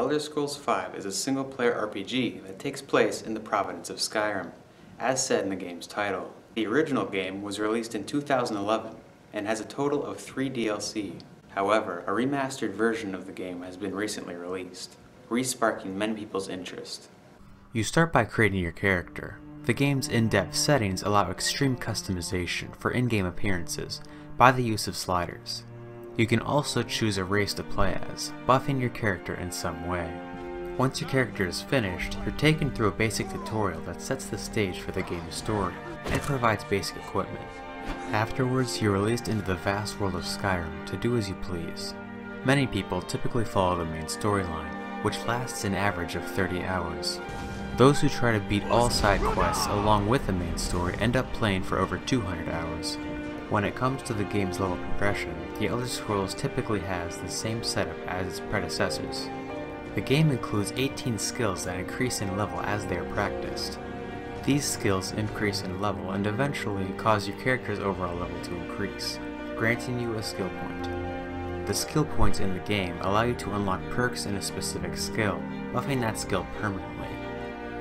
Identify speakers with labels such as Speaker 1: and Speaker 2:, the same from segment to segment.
Speaker 1: Elder Scrolls V is a single-player RPG that takes place in the province of Skyrim, as said in the game's title. The original game was released in 2011 and has a total of three DLC. However, a remastered version of the game has been recently released, resparking many people's interest.
Speaker 2: You start by creating your character. The game's in-depth settings allow extreme customization for in-game appearances by the use of sliders. You can also choose a race to play as, buffing your character in some way. Once your character is finished, you're taken through a basic tutorial that sets the stage for the game's story and provides basic equipment. Afterwards, you're released into the vast world of Skyrim to do as you please. Many people typically follow the main storyline, which lasts an average of 30 hours. Those who try to beat all side quests along with the main story end up playing for over 200 hours. When it comes to the game's level progression, The Elder Scrolls typically has the same setup as its predecessors. The game includes 18 skills that increase in level as they are practiced. These skills increase in level and eventually cause your character's overall level to increase, granting you a skill point. The skill points in the game allow you to unlock perks in a specific skill, buffing that skill permanently.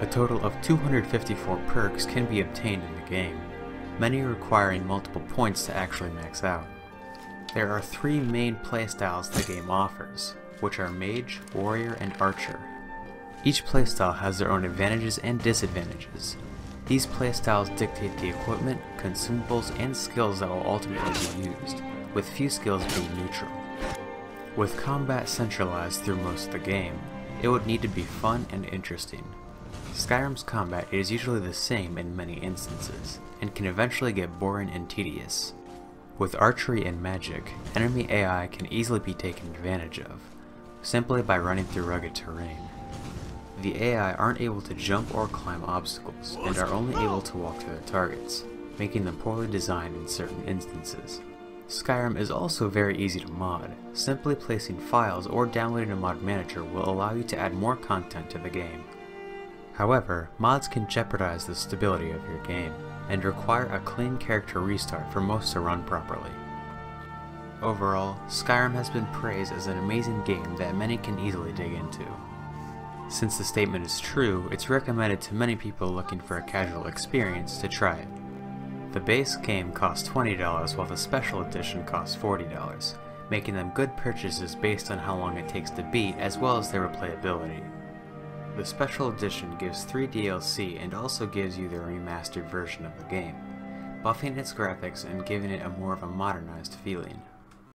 Speaker 2: A total of 254 perks can be obtained in the game, many requiring multiple points to actually max out. There are three main playstyles the game offers, which are Mage, Warrior, and Archer. Each playstyle has their own advantages and disadvantages. These playstyles dictate the equipment, consumables, and skills that will ultimately be used, with few skills being neutral. With combat centralized through most of the game, it would need to be fun and interesting. Skyrim's combat is usually the same in many instances, and can eventually get boring and tedious. With archery and magic, enemy AI can easily be taken advantage of, simply by running through rugged terrain. The AI aren't able to jump or climb obstacles, and are only able to walk to their targets, making them poorly designed in certain instances. Skyrim is also very easy to mod. Simply placing files or downloading a mod manager will allow you to add more content to the game. However, mods can jeopardize the stability of your game, and require a clean character restart for most to run properly. Overall, Skyrim has been praised as an amazing game that many can easily dig into. Since the statement is true, it's recommended to many people looking for a casual experience to try it. The base game costs $20 while the special edition costs $40, making them good purchases based on how long it takes to beat as well as their replayability. The special edition gives 3 DLC and also gives you the remastered version of the game, buffing its graphics and giving it a more of a modernized feeling.